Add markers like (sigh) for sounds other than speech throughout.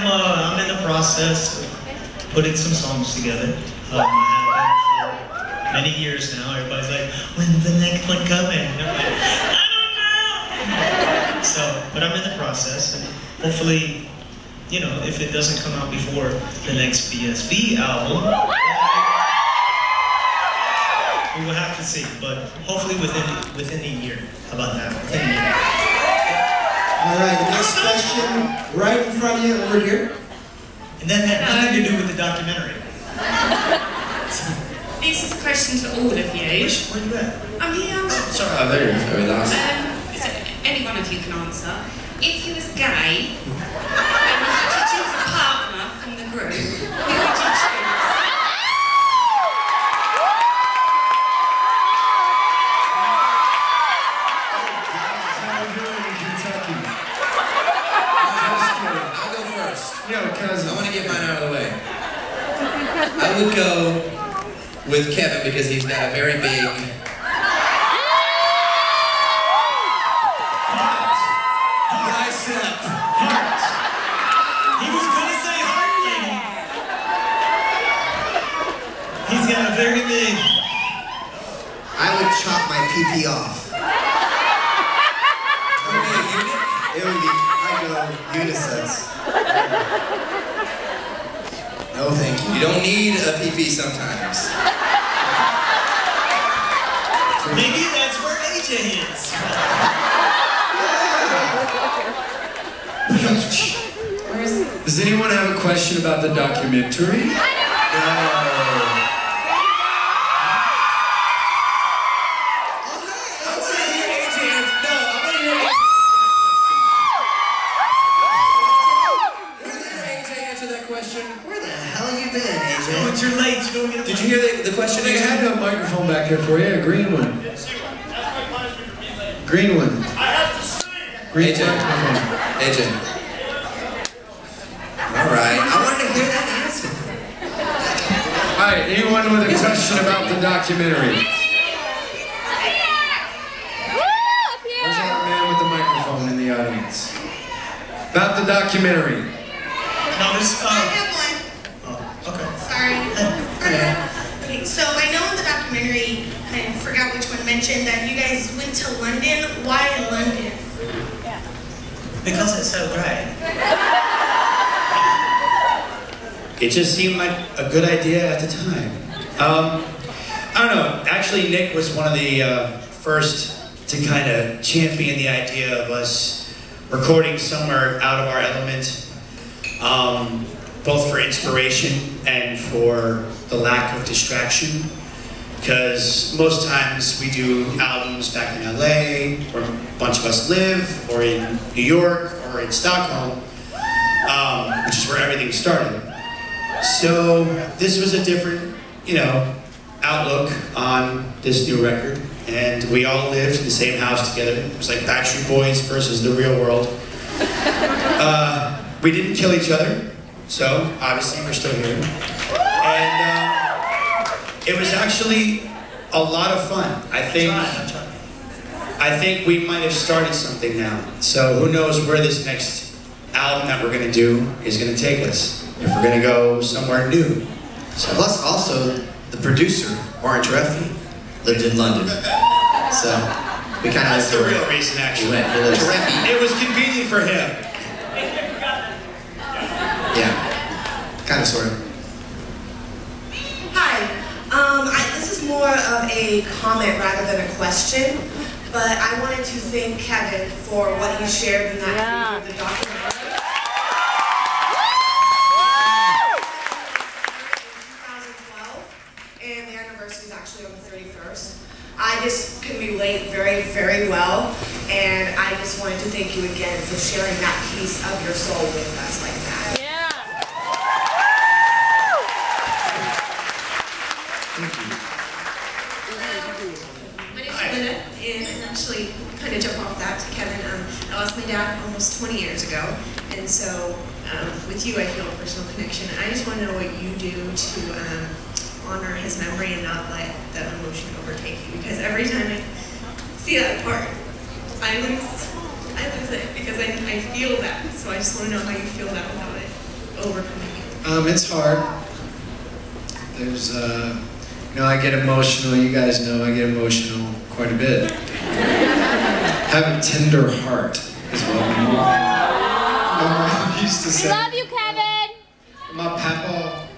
I'm uh, I'm in the process of putting some songs together. Um, many years now. Everybody's like, when's the next one coming? And like, I don't know. So, but I'm in the process, and hopefully, you know, if it doesn't come out before the next BSB album, we will have to see. But hopefully within within a year. How about that? Within a year. All right, the next question, right in front of you, over here. And then that had nothing to do with the documentary. This is a question to all of you. Where you at? I'm here. Sorry. Oh, there you go. We lost. Um, so any one of you can answer. If you was gay and you had to choose a partner from the group, who would you choose? How you doing in Kentucky? I'll go first. Yo, cousin. I want to get mine out of the way. I would go with Kevin because he's got a very big. bicep. He was gonna say heart. He's got a very big. I would chop my PP off. (laughs) Okay, unit. It would be, I go unisex. (laughs) No, thank you. You don't need a PP sometimes. Maybe that's where AJ is. Does anyone have a question about the documentary? Question. Where the hell you been, Oh, AJ? but you're late. You don't get Did you hear the, the question, They had AJ? a microphone back there for you, a green one. Green one. Green AJ. microphone. AJ. All right. I wanted to hear that answer. All right, anyone with a question about the documentary? Where's that man with the microphone in the audience? About the documentary. No, this. I Uh, have one. oh, okay. Sorry. (laughs) Okay, so I know in the documentary, I forgot which one mentioned that you guys went to London. Why London? Yeah. Because it's so great. It just seemed like a good idea at the time. Um, I don't know. Actually, Nick was one of the uh, first to kind of champion the idea of us recording somewhere out of our element, um, both for inspiration and for the lack of distraction. Because most times we do albums back in LA, where a bunch of us live, or in New York, or in Stockholm, um, which is where everything started. So this was a different, you know, outlook on this new record, and we all lived in the same house together. It was like Backstreet Boys versus the real world. (laughs) Uh, we didn't kill each other, so obviously we're still here. And uh, it was actually a lot of fun. I think. Try, try. I think we might have started something now. So who knows where this next album that we're gonna do is gonna take us. If we're gonna go somewhere new. So Plus, also, the producer, Orange Ruffy, lived in London. So, we kind of that's the real reason actually. went, he lives, Terefe. It was convenient for him. yeah, kind of, sort of. Hi. Um, I, this is more of a comment rather than a question, but I wanted to thank Kevin for what he shared in that preview of the documentary. 2012, and the anniversary is actually on the 31st. I just can relate very, very well, and I just wanted to thank you again for sharing that piece of your soul with us like that. My name's Linda, and I'm actually kind of jump off that to Kevin. Um, I lost my dad almost 20 years ago, and so um, with you, I feel a personal connection. I just want to know what you do to um, honor his memory and not let the emotion overtake you. Because every time I see that part, I lose, I lose it because I, I feel that. So I just want to know how you feel that without it overcoming you. Um, it's hard. There's, uh, you know, I get emotional. You guys know I get emotional quite a bit. Have a tender heart, as well. my mom used to We love you, Kevin. My papa,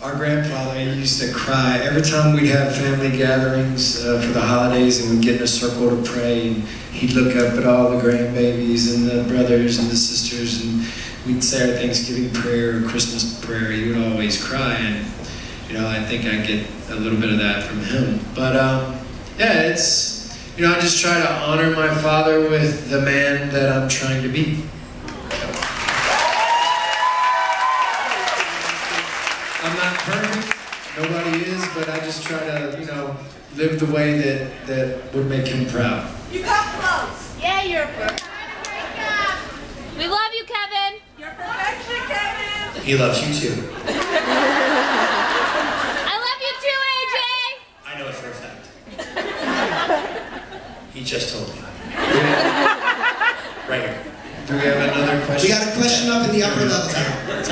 our grandfather, he used to cry every time we'd have family gatherings uh, for the holidays and we'd get in a circle to pray. And he'd look up at all the grandbabies and the brothers and the sisters, and we'd say our Thanksgiving prayer, or Christmas prayer. He would always cry, and you know, I think I get a little bit of that from him. But um, yeah, it's you know, I just try to honor my father with the man that I'm trying to be. I'm not perfect. Nobody is, but I just try to, you know, live the way that, that would make him proud. You got close. Yeah, you're perfect. We love you, Kevin. You're perfection, Kevin. He loves you too. I love you too, AJ. I know it for a fact. He just told me. Right here. Do we have another question? We got a question up in the upper level.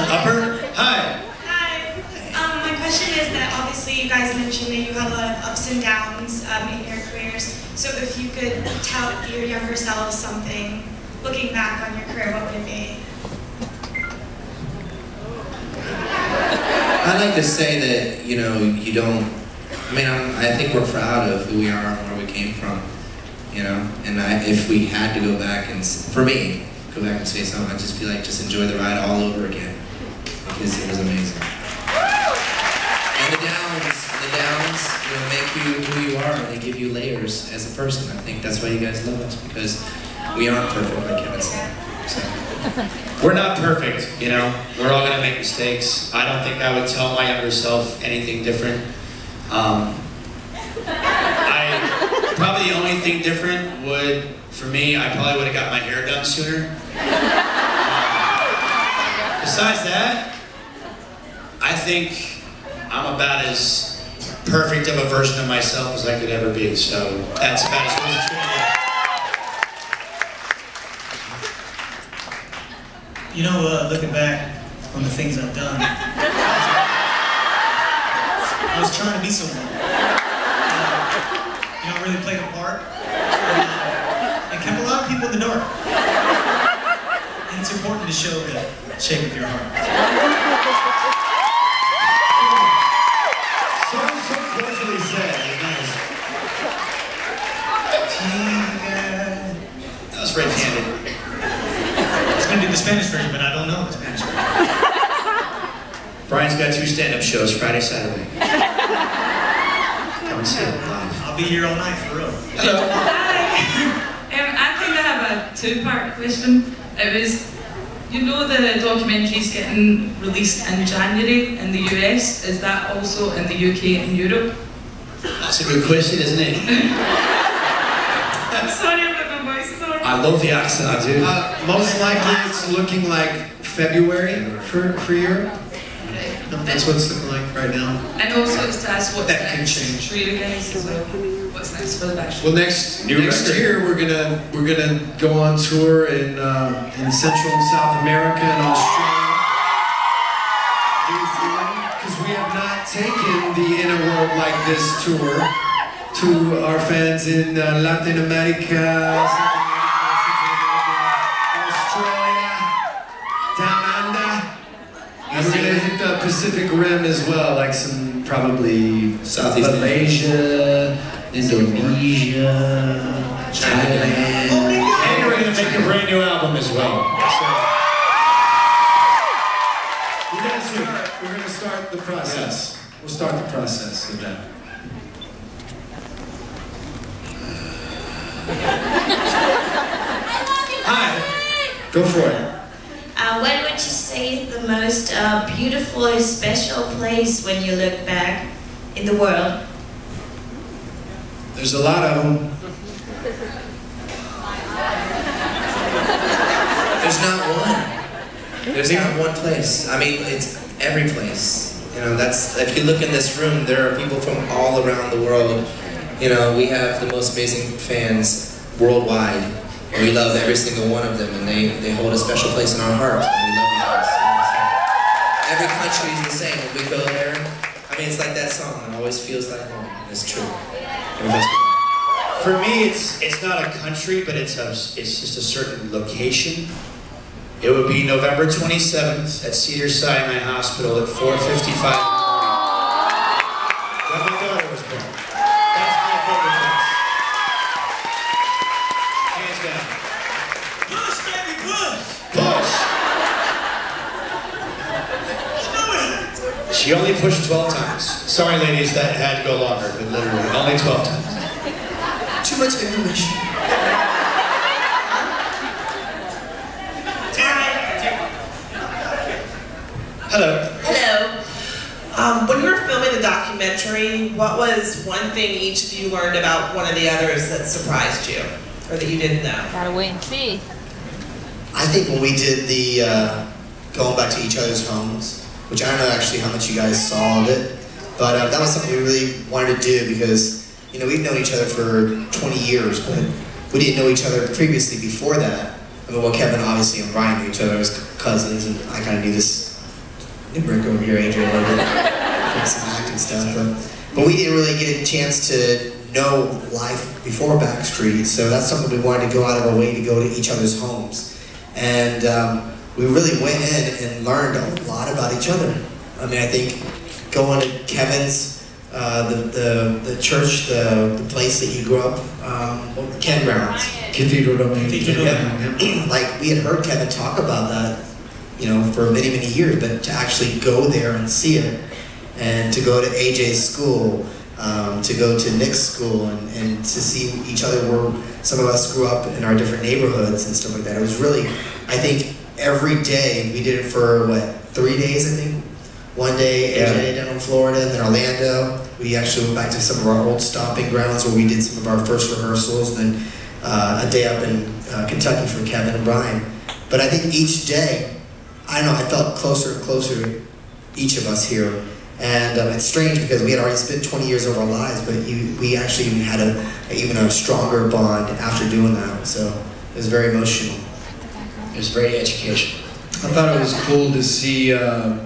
Upper? Hi. Hi. Um, my question is that obviously you guys mentioned that you have a lot of ups and downs um, in your careers. So if you could tell your younger selves something, looking back on your career, what would it be? I like to say that you know you don't. I mean, I'm, I think we're proud of who we are and where we came from. You know, and I, if we had to go back and, for me, go back and say something, I'd just be like, just enjoy the ride all over again because it was amazing. And the downs, the downs, you know, make you who you are. and They give you layers as a person. I think that's why you guys love us because we aren't perfect, like Kevin said. So. We're not perfect, you know. We're all gonna make mistakes. I don't think I would tell my younger self anything different. Um, probably the only thing different would, for me, I probably would have got my hair done sooner. Um, besides that, I think I'm about as perfect of a version of myself as I could ever be. So that's about as good as it's gonna. You know, uh, looking back on the things I've done, I was trying to be someone. Uh, you know, really played a part. Uh, and kept a lot of people in the dark. And it's important to show the shape of your heart. So, so closely said. It's. That was right-handed. I was going to do the Spanish version, but I don't know the Spanish version. Brian's got two stand-up shows Friday, Saturday. Come and see it live. I'll be here all night for real. Hello. I kind of have a two-part question. It was, you know, the documentary's getting released in January in the US. Is that also in the UK and Europe? That's a good question, isn't it? I'm (laughs) sorry about my voice. Sorry. I love the accent, I do. Uh, most likely it's looking like February for, for Europe. That's what it's looking like right now. And also it's to ask what's That can change. for you guys as well. What's next for the Bachelor? Well, next New next record. year we're gonna we're gonna go on tour in uh, in Central and South America and Australia, New Zealand, because we have not taken the In a World like this tour to our fans in uh, Latin America, South America, Central America, Australia, down we're gonna hit the Pacific Rim as well, like some probably Southeast Malaysia, Indonesia, Thailand. And we're gonna make a brand new album as well. So, We're gonna start. We're gonna start the process. We'll start the process of that. hi. Go for it. Uh, what would you say is the most uh, beautiful or special place when you look back in the world? There's a lot of them. There's not one. There's not one place. I mean, it's every place. You know, that's if you look in this room, there are people from all around the world. You know, we have the most amazing fans worldwide. And we love every single one of them, and they, they hold a special place in our hearts. And we love you every country is the same. When we go there, I mean, it's like that song. It always feels like home. It's true. For me, it's it's not a country, but it's a it's just a certain location. It would be November 27th at Cedars-Sinai Hospital at 4:55. When my daughter was born. That's my favorite place. Hands down. Push, baby, push! Push. She only pushed 12 times. Sorry, ladies, that had to go longer, but literally only 12 times. Too much information. Hello. Hello. Um, when you were filming the documentary, what was one thing each of you learned about one of the others that surprised you, or that you didn't know? Gotta wait and see. I think when we did the uh, going back to each other's homes, which I don't know actually how much you guys saw of it, but uh, that was something we really wanted to do because you know we've known each other for 20 years, but we didn't know each other previously before that. I mean, well, Kevin obviously and Brian knew each other as cousins, and I kind of knew this new brick over here, Adrian, a little bit, (laughs) some acting stuff, but but we didn't really get a chance to know life before Backstreet, so that's something we wanted to go out of our way to go to each other's homes. And um, we really went in and learned a lot about each other. I mean, I think going to Kevin's, uh, the, the, the church, the, the place that he grew up, um, what- Ken Grounds. Cathedral Domain. Yeah. (clears throat) like we had heard Kevin talk about that, you know, for many many years, but to actually go there and see it, and to go to AJ's school, um, to go to Nick's school, and, and to see each other where some of us grew up in our different neighborhoods and stuff like that. It was really, I think, every day we did it for what three days, I think. One day AJ down in Florida, and then Orlando. We actually went back to some of our old stomping grounds where we did some of our first rehearsals, and then uh, a day up in uh, Kentucky for Kevin and Brian. But I think each day, I don't know, I felt closer and closer to each of us here. And um, it's strange because we had already spent 20 years of our lives, but you, we actually had a, a even a stronger bond after doing that. So it was very emotional. It was very educational. I thought it was cool to see uh,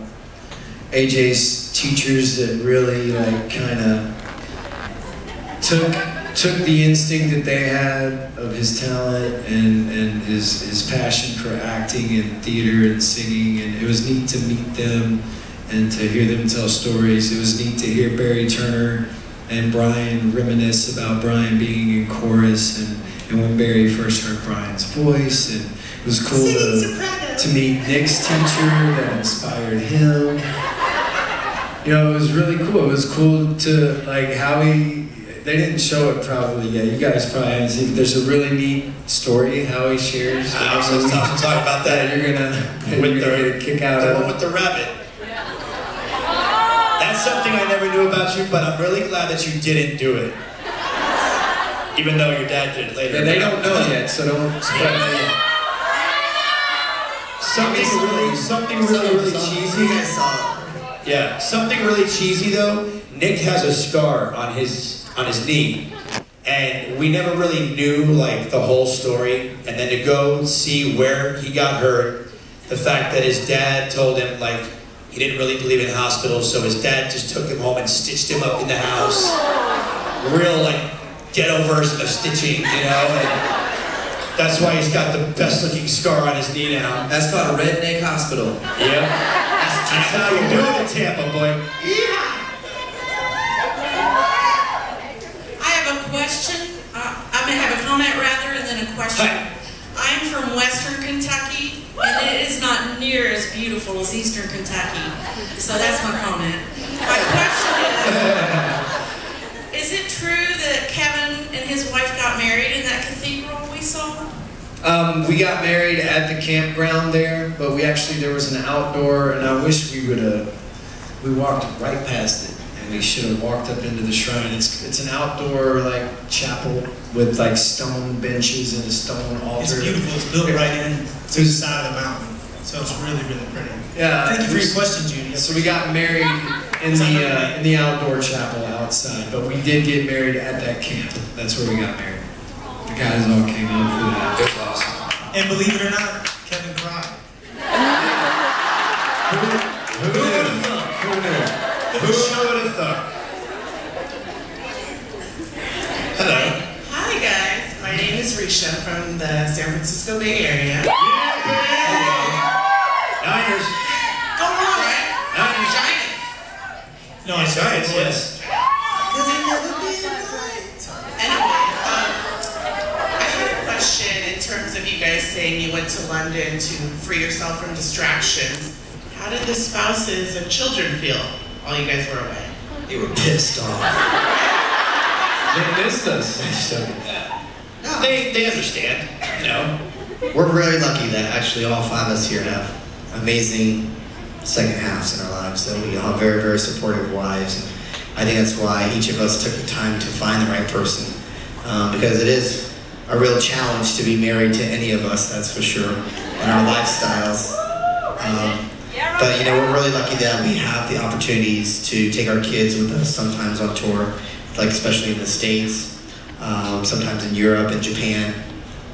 AJ's teachers that really like kind of took took the instinct that they had of his talent and, and his, his passion for acting and theater and singing and it was neat to meet them and to hear them tell stories. It was neat to hear Barry Turner and Brian reminisce about Brian being in chorus and, and when Barry first heard Brian's voice and it was cool to, to meet Nick's teacher that inspired him. You know, it was really cool. It was cool to like how he. They didn't show it probably yet. You guys probably haven't seen. it. There's a really neat story how he shares. I was just talking talk about that. (laughs) You're gonna, With you're gonna get a kick out The of. one with the rabbit. That's something I never knew about you, but I'm really glad that you didn't do it. Even though your dad did it later. Yeah, they don't know yet, so don't spread it yet. Something really, something really, really cheesy. Yeah, something really cheesy though. Nick has a scar on his on his knee, and we never really knew like the whole story. And then to go see where he got hurt, the fact that his dad told him like he didn't really believe in hospitals, so his dad just took him home and stitched him up in the house. Oh. Real like ghetto version of stitching, you know. And that's why he's got the best looking scar on his knee now. That's called a redneck hospital. Yep. That's how you do it in Tampa, boy. Yeah. I have a question. Uh, I may have a comment rather, and then a question. Hi. I'm from Western Kentucky, and it is not near as beautiful as Eastern Kentucky. So that's my comment. My question is: (laughs) Is it true that Kevin and his wife got married in that cathedral we saw? Um, we got married at the campground there, but we actually there was an outdoor, and I wish we would have. We walked right past it, and we should have walked up into the shrine. It's it's an outdoor like chapel with like stone benches and a stone altar. It's beautiful. It's built right in to the side of the mountain. So it's really, really pretty. Yeah. Thank you for your question, Judy. So we got married in the uh, in the outdoor chapel outside, but we did get married at that camp. That's where we got married. The guys all came out for that. It was awesome. And believe it or not, Kevin cried. Who would have thought? Who knew? Who would have thought? Hello. Hi guys, my name is Risha from the San Francisco Bay Area. Yeah! Niners. Go on, right? Niners. Giants. No, I saw it, yes. Anyway, um, I had a question in terms of you guys saying you went to London to free yourself from distractions. How did the spouses and children feel while you guys were away? They were pissed off. They missed us. No, they, they understand, you know. We're really lucky that actually all five of us here have amazing second halves in our lives. That we all have very, very supportive wives. And I think that's why each of us took the time to find the right person. Um, because it is a real challenge to be married to any of us, that's for sure, in our lifestyles. Um, but you know, we're really lucky that we have the opportunities to take our kids with us sometimes on tour, like especially in the States, um, sometimes in Europe and Japan.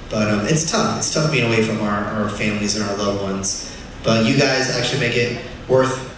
But um, it's tough. It's tough being away from our, our families and our loved ones. But you guys actually make it worth